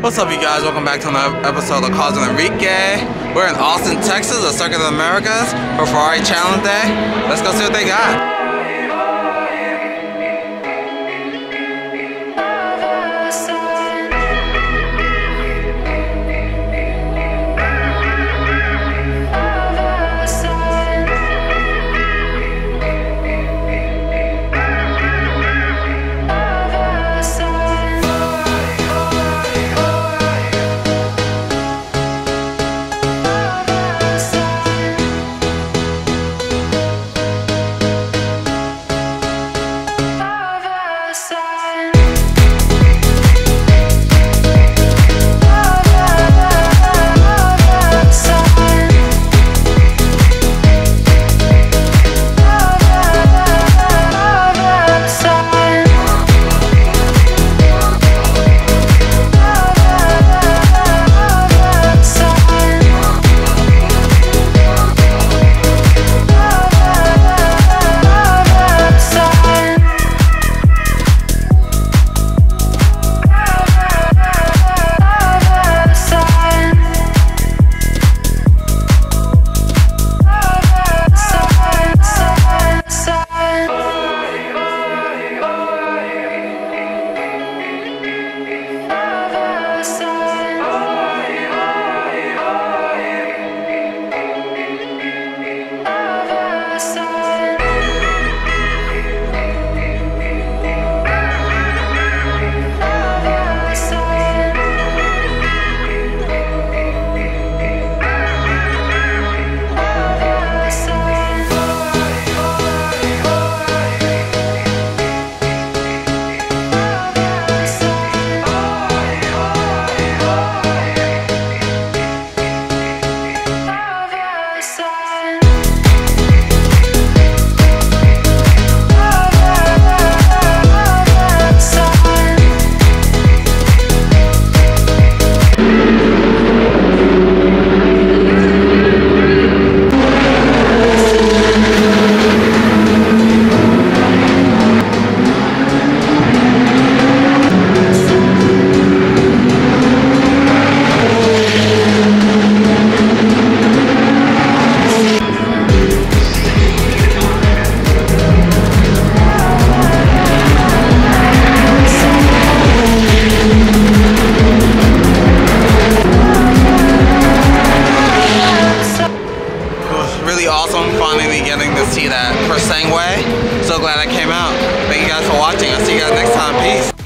What's up, you guys? Welcome back to another episode of and Enrique. We're in Austin, Texas, the Circuit of the Americas for Ferrari Challenge Day. Let's go see what they got. awesome finally getting to see that Purosangue. So glad I came out. Thank you guys for watching. I'll see you guys next time. Peace.